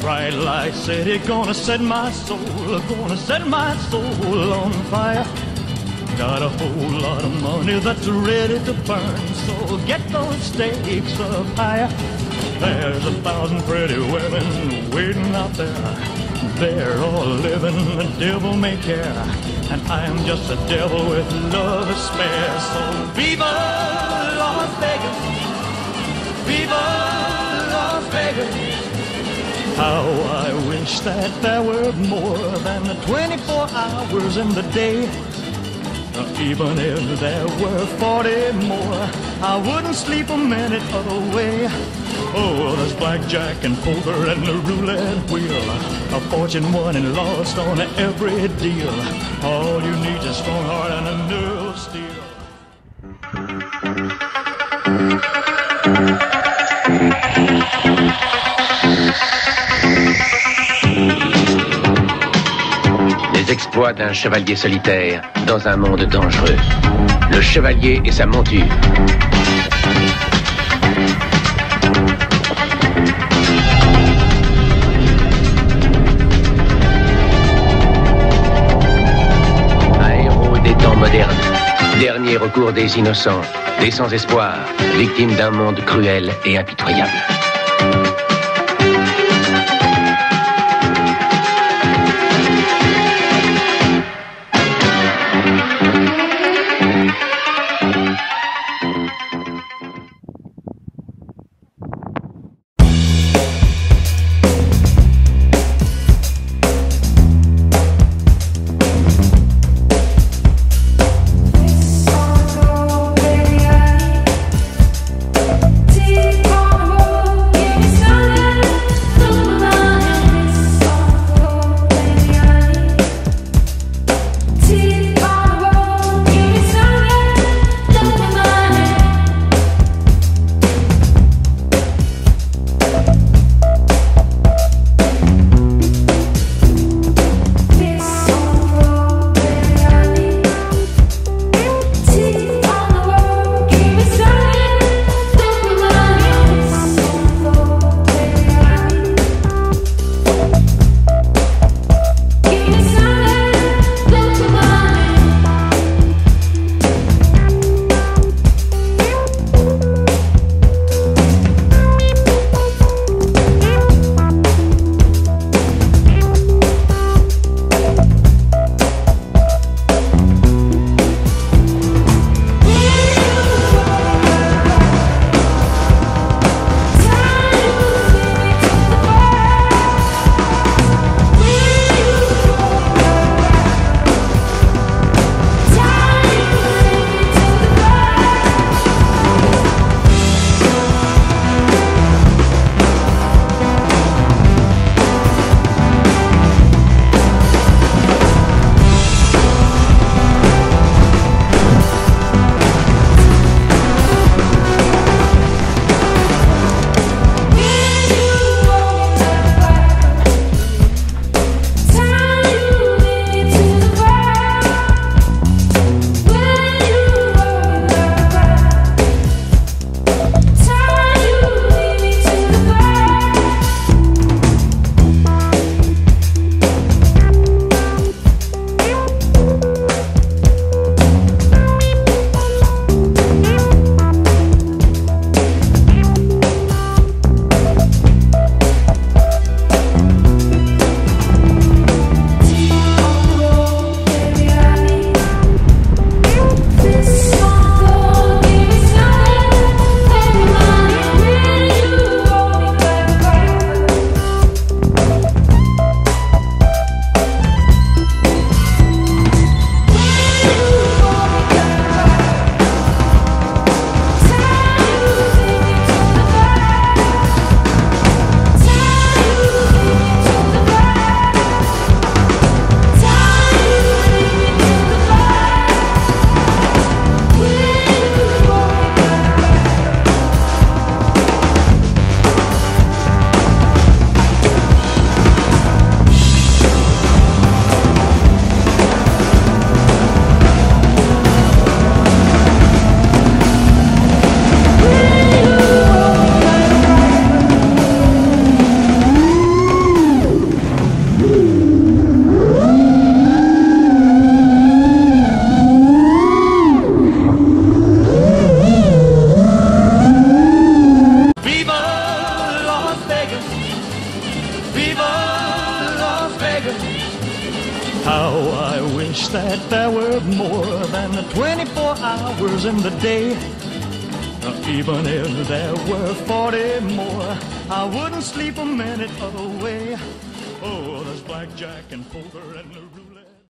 bright light city gonna set my soul, gonna set my soul on fire. Got a whole lot of money that's ready to burn, so get those stakes up higher. There's a thousand pretty women waiting out there. They're all living the devil may care, and I'm just a devil with love to spare. So viva Las Vegas, viva. How I wish that there were more than the 24 hours in the day. Even if there were 40 more, I wouldn't sleep a minute away. Oh, there's blackjack and poker and the roulette wheel. A fortune won and lost on every deal. All you need is a strong heart and a nerve steel. D'un chevalier solitaire dans un monde dangereux. Le chevalier et sa monture. Un héros des temps modernes. Dernier recours des innocents, des sans espoir, victimes d'un monde cruel et impitoyable. Deep on How I wish that there were more than the 24 hours in the day. Even if there were 40 more, I wouldn't sleep a minute away. Oh, there's blackjack and poker and the